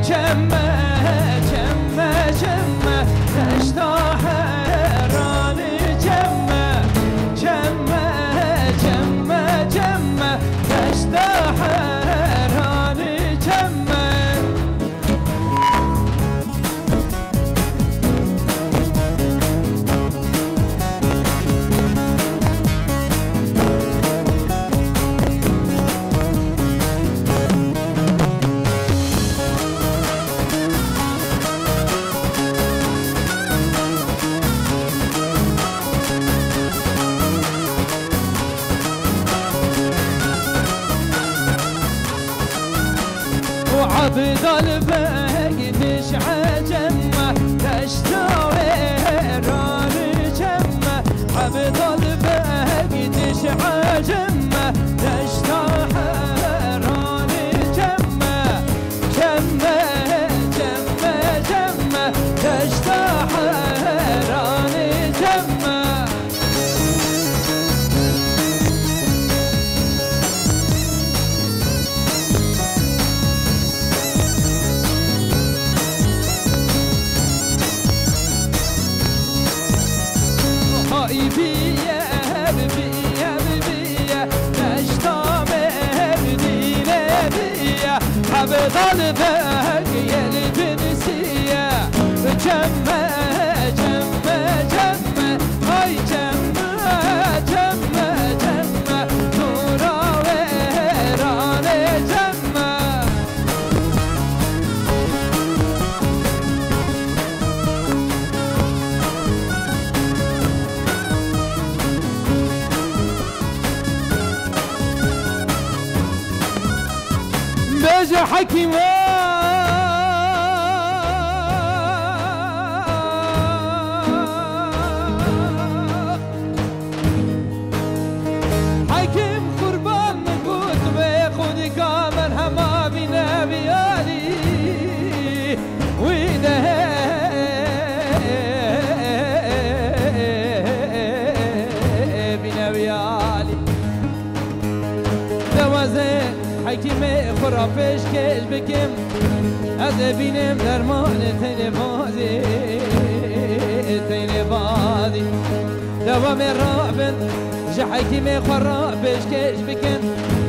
Gideceğim بقلبك تشعل جمه تشتري راني جمه بقلبك تشعل جمه حبض الباقي الجنسية كمل your hiking way. حیتی می خورا پیش کش بکم از بینم درمان تین بازی تین بازی دوام را بند جه حیتی می خورا پیش کش بکن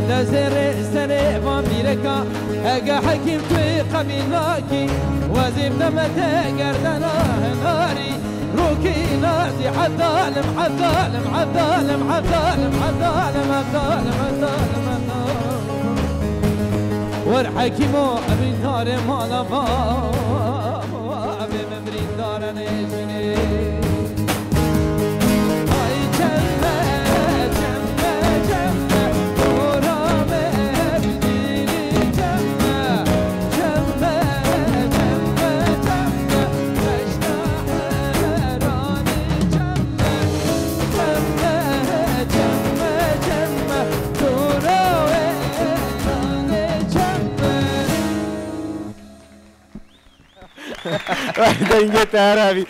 نزر سنه و میرکا اگه حکیم توی قبیل ناکی وزیب نمت گردن آهناری روکی نازی حد قبیلاکی وزیم دمته گردنا هناری روكي نادي عالظالم عالظالم عالظالم عالظالم عالظالم عالظالم بر حکیم و امین داره مالا با. امین امین داره نیزی Minden ingyetem, Rávi.